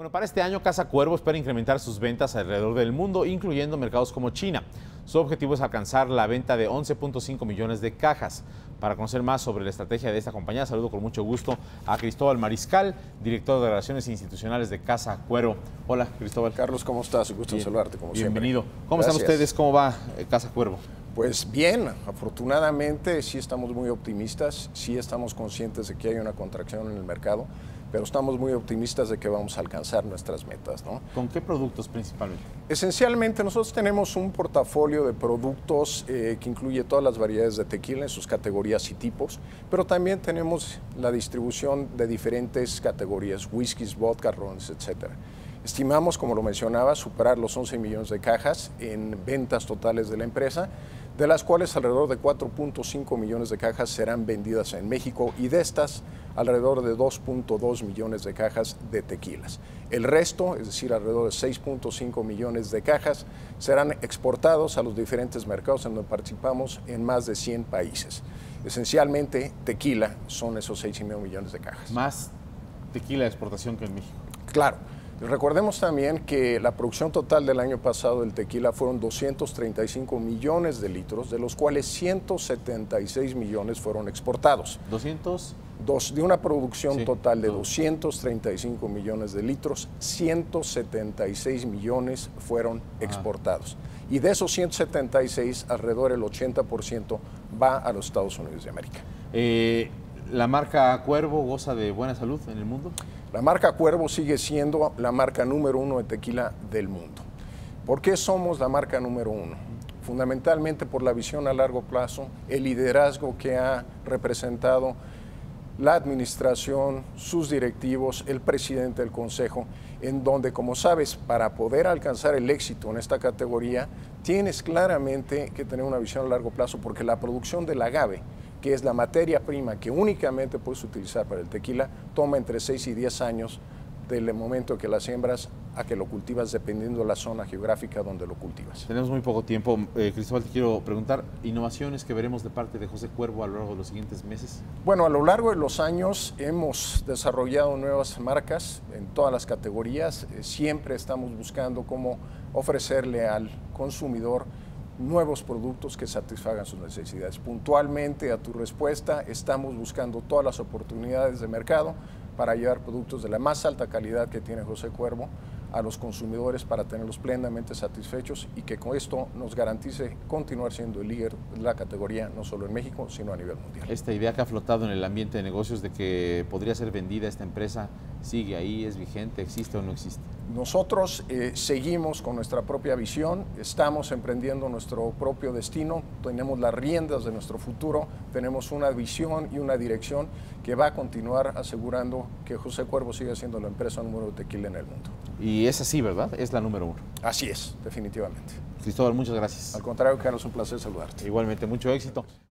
Bueno, para este año Casa Cuervo espera incrementar sus ventas alrededor del mundo, incluyendo mercados como China. Su objetivo es alcanzar la venta de 11.5 millones de cajas. Para conocer más sobre la estrategia de esta compañía, saludo con mucho gusto a Cristóbal Mariscal, director de Relaciones Institucionales de Casa Cuervo. Hola, Cristóbal. Carlos, ¿cómo estás? Un gusto Bien. saludarte, como Bienvenido. siempre. ¿Cómo están ustedes? ¿Cómo va eh, Casa Cuervo? Pues bien, afortunadamente sí estamos muy optimistas, sí estamos conscientes de que hay una contracción en el mercado, pero estamos muy optimistas de que vamos a alcanzar nuestras metas, ¿no? ¿Con qué productos principalmente? Esencialmente nosotros tenemos un portafolio de productos eh, que incluye todas las variedades de tequila en sus categorías y tipos, pero también tenemos la distribución de diferentes categorías, whiskies, vodka, rons, etcétera. Estimamos, como lo mencionaba, superar los 11 millones de cajas en ventas totales de la empresa, de las cuales alrededor de 4.5 millones de cajas serán vendidas en México y de estas alrededor de 2.2 millones de cajas de tequilas. El resto, es decir, alrededor de 6.5 millones de cajas, serán exportados a los diferentes mercados en donde participamos en más de 100 países. Esencialmente, tequila son esos 6,5 millones de cajas. Más tequila de exportación que en México. Claro. Recordemos también que la producción total del año pasado del tequila fueron 235 millones de litros, de los cuales 176 millones fueron exportados. 200. Dos, de una producción Sí, total de todo. 235 millones de litros, 176 millones fueron exportados. Y de esos 176, alrededor del 80% va a los Estados Unidos de América. Eh, ¿La marca Cuervo goza de buena salud en el mundo? La marca Cuervo sigue siendo la marca número uno de tequila del mundo. ¿Por qué somos la marca número uno? Fundamentalmente por la visión a largo plazo, el liderazgo que ha representado la administración, sus directivos, el presidente del consejo, en donde, como sabes, para poder alcanzar el éxito en esta categoría, tienes claramente que tener una visión a largo plazo porque la producción del agave, que es la materia prima que únicamente puedes utilizar para el tequila, toma entre 6 y 10 años del momento que la siembras a que lo cultivas dependiendo de la zona geográfica donde lo cultivas. Tenemos muy poco tiempo. Eh, Cristóbal, te quiero preguntar, ¿innovaciones que veremos de parte de José Cuervo a lo largo de los siguientes meses? Bueno, a lo largo de los años hemos desarrollado nuevas marcas en todas las categorías. Eh, Siempre estamos buscando cómo ofrecerle al consumidor nuevos productos que satisfagan sus necesidades. Puntualmente a tu respuesta, estamos buscando todas las oportunidades de mercado para llevar productos de la más alta calidad que tiene José Cuervo a los consumidores para tenerlos plenamente satisfechos y que con esto nos garantice continuar siendo el líder de la categoría no solo en México, sino a nivel mundial. Esta idea que ha flotado en el ambiente de negocios de que podría ser vendida esta empresa, ¿sigue ahí? ¿Es vigente? ¿Existe o no existe? Nosotros eh, seguimos con nuestra propia visión, estamos emprendiendo nuestro propio destino, tenemos las riendas de nuestro futuro, tenemos una visión y una dirección que va a continuar asegurando que José Cuervo siga siendo la empresa número de tequila en el mundo. Y es así, ¿verdad? Es la número uno. Así es, definitivamente. Cristóbal, muchas gracias. Al contrario, Carlos, un placer saludarte. Igualmente, mucho éxito.